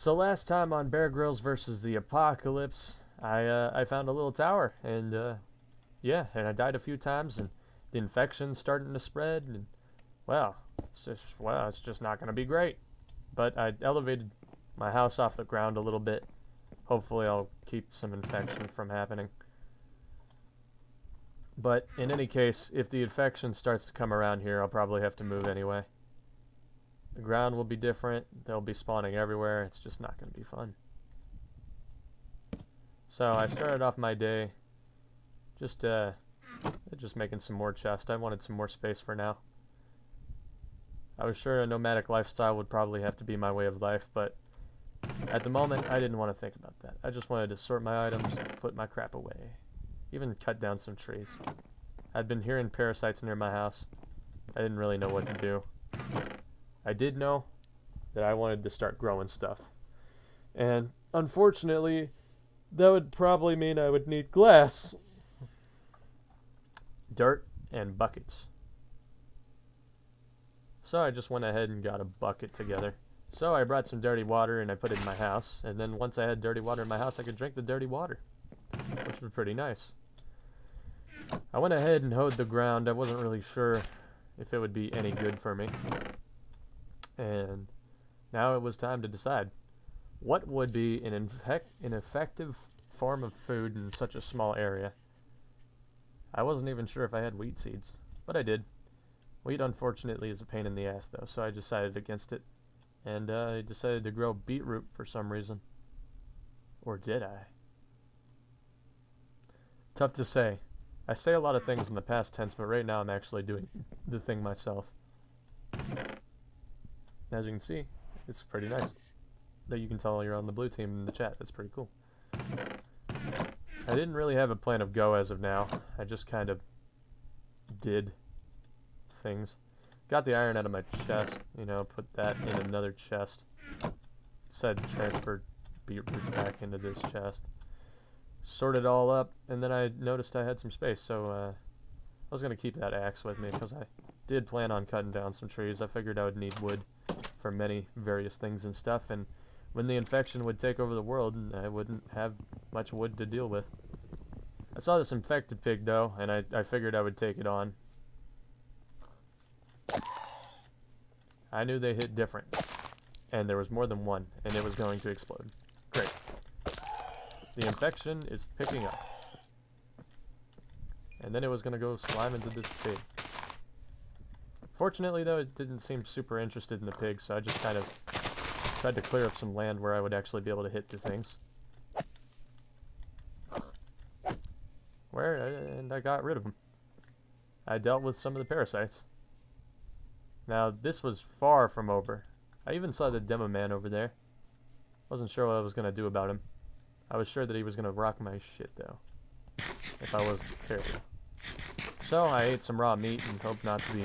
So last time on Bear Grylls versus the Apocalypse, I uh, I found a little tower, and uh, yeah, and I died a few times, and the infection's starting to spread, and well, it's just well, it's just not gonna be great. But I elevated my house off the ground a little bit. Hopefully, I'll keep some infection from happening. But in any case, if the infection starts to come around here, I'll probably have to move anyway. The ground will be different. They'll be spawning everywhere. It's just not going to be fun. So I started off my day just uh, just making some more chests. I wanted some more space for now. I was sure a nomadic lifestyle would probably have to be my way of life, but at the moment, I didn't want to think about that. I just wanted to sort my items, put my crap away, even cut down some trees. I'd been hearing parasites near my house. I didn't really know what to do. I did know that I wanted to start growing stuff. And unfortunately, that would probably mean I would need glass, dirt, and buckets. So I just went ahead and got a bucket together. So I brought some dirty water and I put it in my house. And then once I had dirty water in my house, I could drink the dirty water, which was pretty nice. I went ahead and hoed the ground. I wasn't really sure if it would be any good for me. And now it was time to decide. What would be an, an effective form of food in such a small area? I wasn't even sure if I had wheat seeds, but I did. Wheat, unfortunately, is a pain in the ass, though, so I decided against it. And uh, I decided to grow beetroot for some reason. Or did I? Tough to say. I say a lot of things in the past tense, but right now I'm actually doing the thing myself. As you can see, it's pretty nice. That you can tell you're on the blue team in the chat. That's pretty cool. I didn't really have a plan of go as of now. I just kind of did things. Got the iron out of my chest, you know, put that in another chest. Said transfer beetroots back into this chest. Sorted all up, and then I noticed I had some space, so uh, I was going to keep that axe with me because I did plan on cutting down some trees. I figured I would need wood for many various things and stuff, and when the infection would take over the world, I wouldn't have much wood to deal with. I saw this infected pig, though, and I, I figured I would take it on. I knew they hit different, and there was more than one, and it was going to explode. Great. The infection is picking up. And then it was going to go slime into this pig. Fortunately, though, it didn't seem super interested in the pig, so I just kind of tried to clear up some land where I would actually be able to hit the things. Where, uh, and I got rid of them. I dealt with some of the parasites. Now, this was far from over. I even saw the demo man over there. Wasn't sure what I was going to do about him. I was sure that he was going to rock my shit, though. If I wasn't careful. So, I ate some raw meat and hoped not to be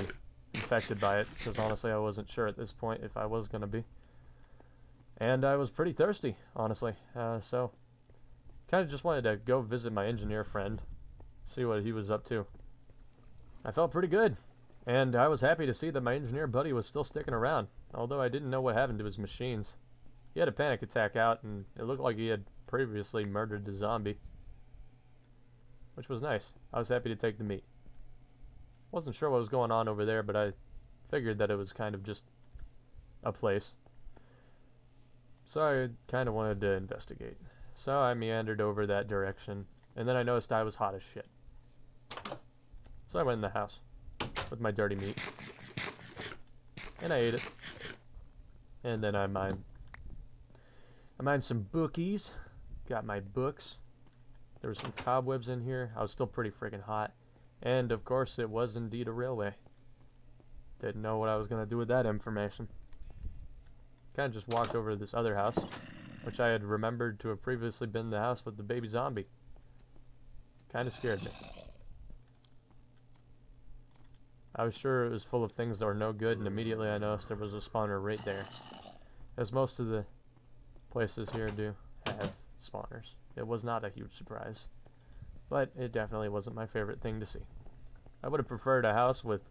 infected by it, because honestly I wasn't sure at this point if I was going to be. And I was pretty thirsty, honestly, uh, so kind of just wanted to go visit my engineer friend, see what he was up to. I felt pretty good, and I was happy to see that my engineer buddy was still sticking around, although I didn't know what happened to his machines. He had a panic attack out, and it looked like he had previously murdered the zombie, which was nice. I was happy to take the meat. Wasn't sure what was going on over there, but I figured that it was kind of just a place. So I kind of wanted to investigate. So I meandered over that direction, and then I noticed I was hot as shit. So I went in the house with my dirty meat, and I ate it. And then I mined, I mined some bookies, got my books. There were some cobwebs in here. I was still pretty freaking hot. And, of course, it was indeed a railway. Didn't know what I was going to do with that information. Kind of just walked over to this other house, which I had remembered to have previously been the house with the baby zombie. Kind of scared me. I was sure it was full of things that were no good, and immediately I noticed there was a spawner right there. As most of the places here do have spawners. It was not a huge surprise but it definitely wasn't my favorite thing to see. I would have preferred a house with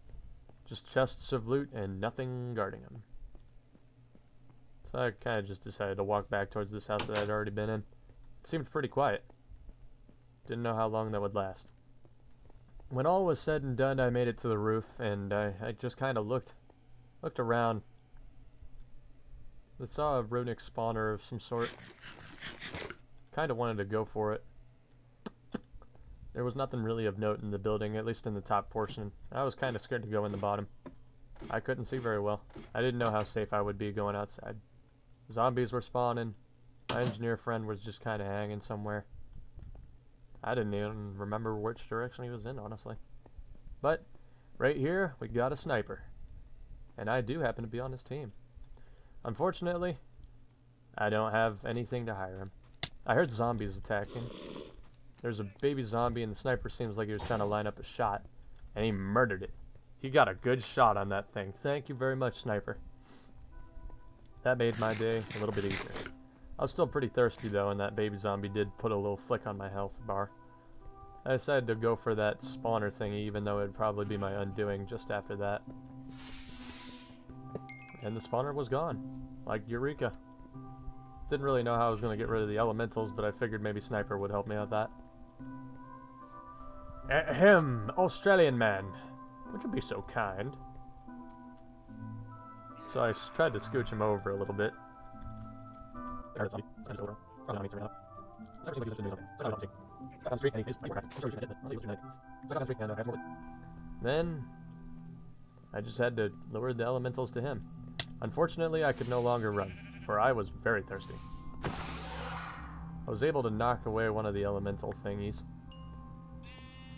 just chests of loot and nothing guarding them. So I kind of just decided to walk back towards this house that I'd already been in. It seemed pretty quiet. Didn't know how long that would last. When all was said and done, I made it to the roof, and I, I just kind of looked, looked around. I saw a runic spawner of some sort. Kind of wanted to go for it. There was nothing really of note in the building, at least in the top portion. I was kind of scared to go in the bottom. I couldn't see very well. I didn't know how safe I would be going outside. Zombies were spawning. My engineer friend was just kind of hanging somewhere. I didn't even remember which direction he was in, honestly. But, right here, we got a sniper. And I do happen to be on his team. Unfortunately, I don't have anything to hire him. I heard zombies attacking. There's a baby zombie and the sniper seems like he was trying to line up a shot. And he murdered it. He got a good shot on that thing. Thank you very much, sniper. That made my day a little bit easier. I was still pretty thirsty though, and that baby zombie did put a little flick on my health bar. I decided to go for that spawner thingy, even though it'd probably be my undoing just after that. And the spawner was gone. Like Eureka. Didn't really know how I was going to get rid of the elementals, but I figured maybe Sniper would help me out that. Eh, ahem, Australian man. Would you be so kind? So I tried to scooch him over a little bit. Then, I just had to lower the elementals to him. Unfortunately, I could no longer run, for I was very thirsty. I was able to knock away one of the elemental thingies.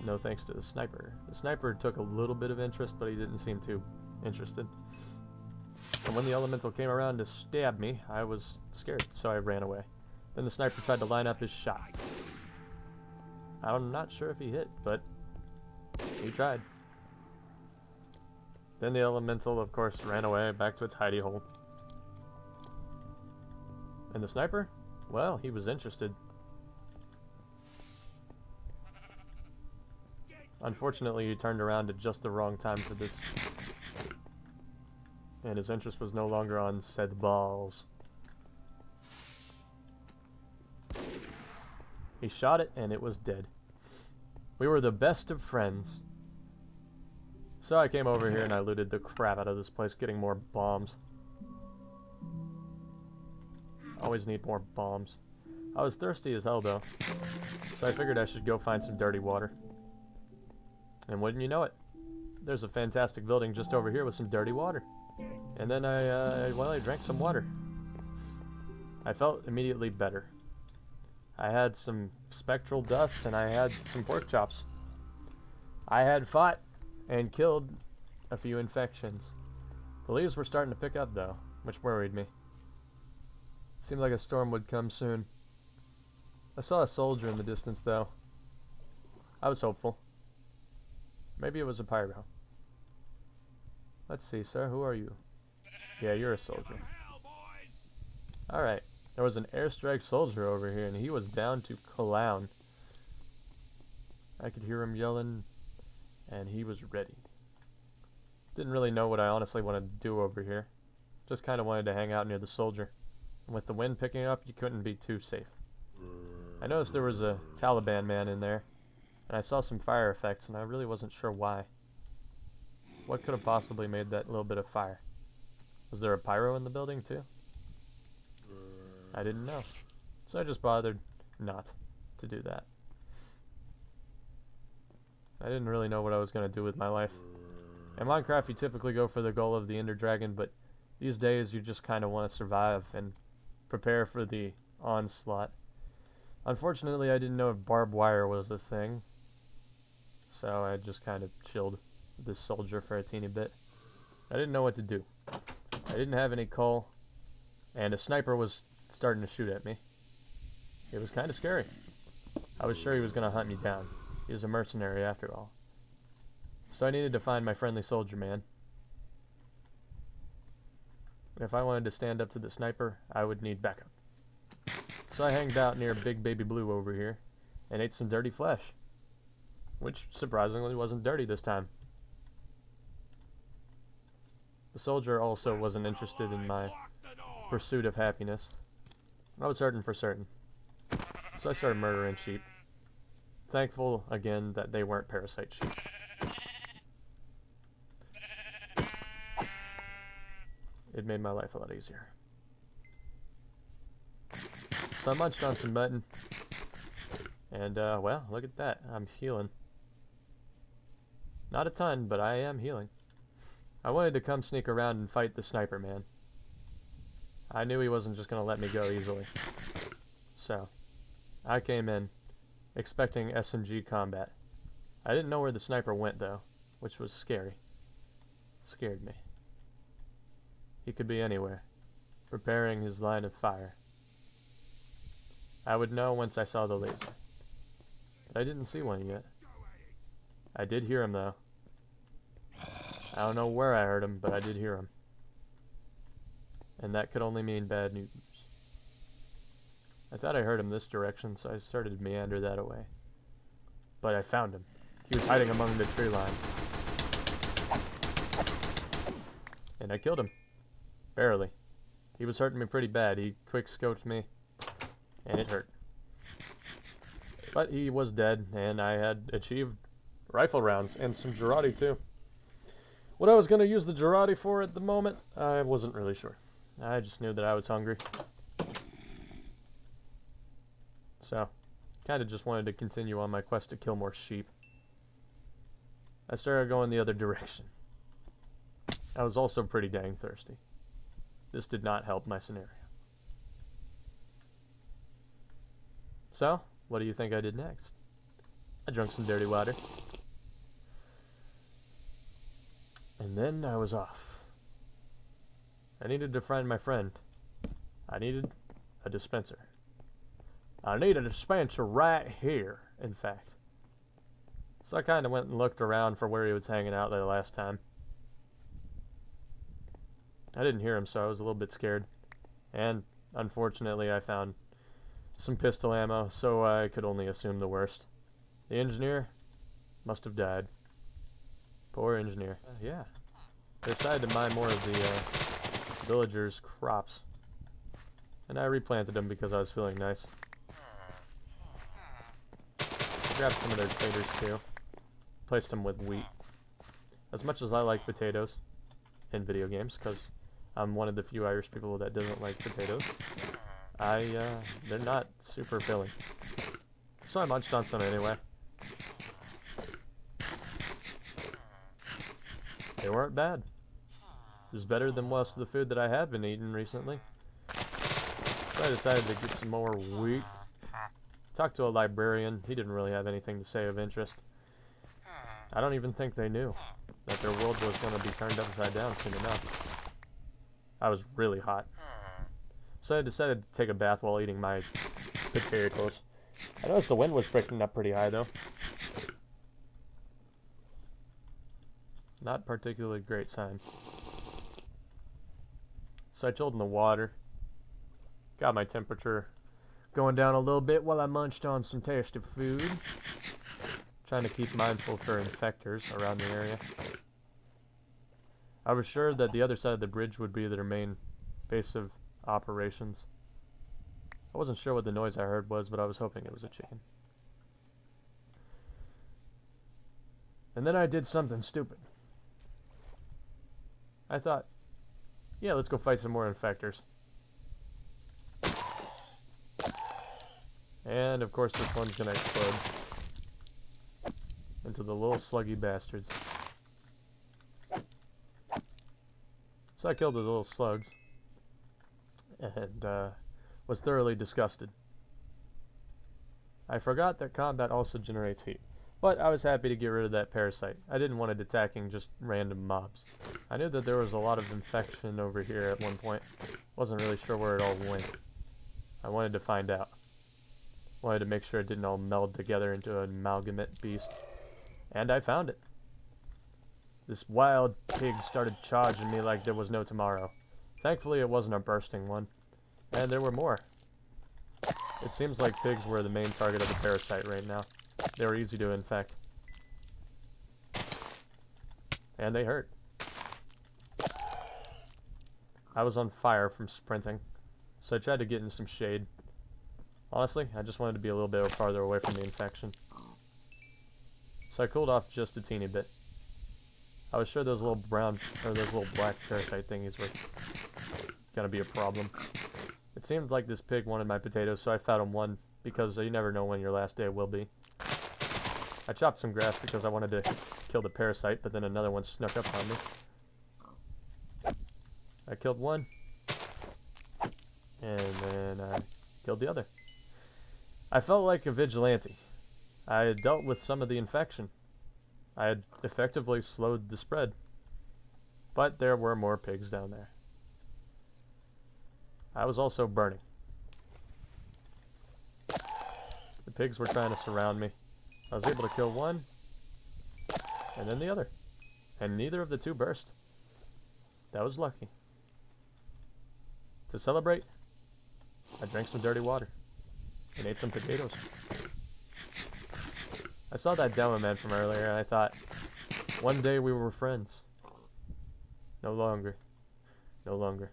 No thanks to the sniper. The sniper took a little bit of interest, but he didn't seem too interested. And when the elemental came around to stab me, I was scared, so I ran away. Then the sniper tried to line up his shot. I'm not sure if he hit, but he tried. Then the elemental, of course, ran away back to its hidey hole. And the sniper? Well, he was interested. Unfortunately, he turned around at just the wrong time for this. And his interest was no longer on said balls. He shot it, and it was dead. We were the best of friends. So I came over here and I looted the crap out of this place, getting more bombs. Always need more bombs. I was thirsty as hell, though. So I figured I should go find some dirty water. And wouldn't you know it, there's a fantastic building just over here with some dirty water. And then I, uh, well, I drank some water. I felt immediately better. I had some spectral dust and I had some pork chops. I had fought and killed a few infections. The leaves were starting to pick up though, which worried me. It seemed like a storm would come soon. I saw a soldier in the distance though. I was hopeful. Maybe it was a pyro. Let's see, sir. Who are you? Yeah, you're a soldier. Alright. There was an airstrike soldier over here, and he was down to clown. I could hear him yelling, and he was ready. Didn't really know what I honestly wanted to do over here. Just kind of wanted to hang out near the soldier. And with the wind picking up, you couldn't be too safe. I noticed there was a Taliban man in there, and I saw some fire effects, and I really wasn't sure why. What could have possibly made that little bit of fire? Was there a pyro in the building too? I didn't know. So I just bothered not to do that. I didn't really know what I was going to do with my life. In Minecraft, you typically go for the goal of the Ender Dragon, but these days you just kind of want to survive and prepare for the onslaught. Unfortunately, I didn't know if barbed wire was a thing, so I just kind of chilled this soldier for a teeny bit. I didn't know what to do. I didn't have any coal, and a sniper was starting to shoot at me. It was kind of scary. I was sure he was going to hunt me down. He was a mercenary after all. So I needed to find my friendly soldier man. If I wanted to stand up to the sniper, I would need backup. So I hanged out near Big Baby Blue over here and ate some dirty flesh. Which surprisingly wasn't dirty this time. The soldier also wasn't interested in my pursuit of happiness. I was certain for certain. So I started murdering sheep. Thankful, again, that they weren't parasite sheep. It made my life a lot easier. So I munched on some mutton. And, uh, well, look at that. I'm healing. Not a ton, but I am healing. I wanted to come sneak around and fight the sniper man. I knew he wasn't just going to let me go easily. So, I came in expecting SMG combat. I didn't know where the sniper went, though, which was scary. Scared me. He could be anywhere, preparing his line of fire. I would know once I saw the laser. But I didn't see one yet. I did hear him, though. I don't know where I heard him, but I did hear him. And that could only mean bad news. I thought I heard him this direction, so I started to meander that away. But I found him. He was hiding among the tree line. And I killed him. Barely. He was hurting me pretty bad. He quick scoped me, and it hurt. But he was dead, and I had achieved rifle rounds, and some Jarate too. What I was going to use the Jarate for at the moment, I wasn't really sure. I just knew that I was hungry. So, kind of just wanted to continue on my quest to kill more sheep. I started going the other direction. I was also pretty dang thirsty. This did not help my scenario. So, what do you think I did next? I drank some dirty water. And then I was off. I needed to find my friend. I needed a dispenser. I need a dispenser right here, in fact. So I kind of went and looked around for where he was hanging out the last time. I didn't hear him, so I was a little bit scared. And, unfortunately, I found some pistol ammo, so I could only assume the worst. The engineer must have died. Poor engineer. Uh, yeah. I decided to mine more of the uh, villagers' crops. And I replanted them because I was feeling nice. Grabbed some of their taters too. Placed them with wheat. As much as I like potatoes in video games, because I'm one of the few Irish people that doesn't like potatoes, I, uh, they're not super filling. So I munched on some anyway. They weren't bad. It was better than most of the food that I had been eating recently. So I decided to get some more wheat. Talked to a librarian. He didn't really have anything to say of interest. I don't even think they knew that their world was going to be turned upside down soon enough. I was really hot. So I decided to take a bath while eating my potatoes. I noticed the wind was picking up pretty high though. Not particularly great sign. So I chilled in the water. Got my temperature going down a little bit while I munched on some tasty food. Trying to keep mindful for infectors around the area. I was sure that the other side of the bridge would be their main base of operations. I wasn't sure what the noise I heard was, but I was hoping it was a chicken. And then I did something stupid. I thought, yeah, let's go fight some more infectors. And of course this one's gonna explode. Into the little sluggy bastards. So I killed the little slugs. And uh, was thoroughly disgusted. I forgot that combat also generates heat. But I was happy to get rid of that parasite. I didn't want it attacking just random mobs. I knew that there was a lot of infection over here at one point. Wasn't really sure where it all went. I wanted to find out. Wanted to make sure it didn't all meld together into an amalgamate beast. And I found it. This wild pig started charging me like there was no tomorrow. Thankfully it wasn't a bursting one. And there were more. It seems like pigs were the main target of the parasite right now. They were easy to infect. And they hurt. I was on fire from sprinting, so I tried to get in some shade. Honestly, I just wanted to be a little bit farther away from the infection. So I cooled off just a teeny bit. I was sure those little brown, or those little black parasite thingies were gonna be a problem. It seemed like this pig wanted my potatoes, so I fed him one, because you never know when your last day will be. I chopped some grass because I wanted to kill the parasite, but then another one snuck up on me. I killed one, and then I killed the other. I felt like a vigilante. I had dealt with some of the infection. I had effectively slowed the spread. But there were more pigs down there. I was also burning. The pigs were trying to surround me. I was able to kill one, and then the other. And neither of the two burst. That was lucky. To celebrate, I drank some dirty water and ate some potatoes. I saw that demo man from earlier and I thought, one day we were friends. No longer. No longer.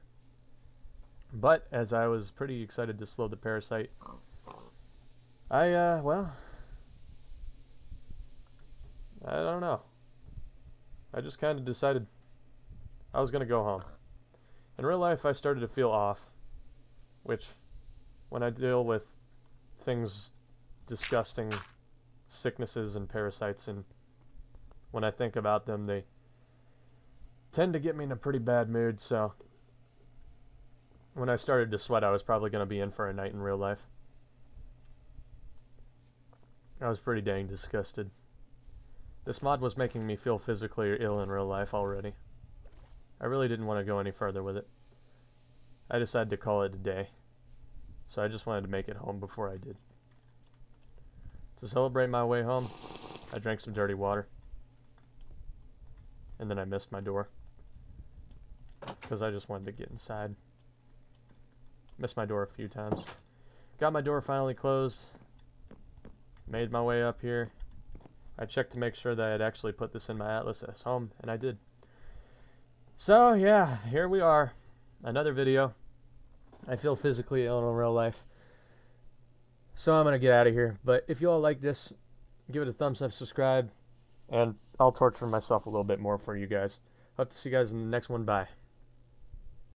But as I was pretty excited to slow the parasite, I, uh, well, I don't know. I just kind of decided I was going to go home. In real life, I started to feel off, which, when I deal with things disgusting sicknesses and parasites, and when I think about them, they tend to get me in a pretty bad mood, so when I started to sweat, I was probably going to be in for a night in real life. I was pretty dang disgusted. This mod was making me feel physically ill in real life already. I really didn't want to go any further with it. I decided to call it a day. So I just wanted to make it home before I did. To celebrate my way home, I drank some dirty water. And then I missed my door. Because I just wanted to get inside. Missed my door a few times. Got my door finally closed. Made my way up here. I checked to make sure that I had actually put this in my atlas as home, and I did. So, yeah, here we are. Another video. I feel physically ill in real life. So I'm going to get out of here. But if you all like this, give it a thumbs up, subscribe, and I'll torture myself a little bit more for you guys. Hope to see you guys in the next one. Bye.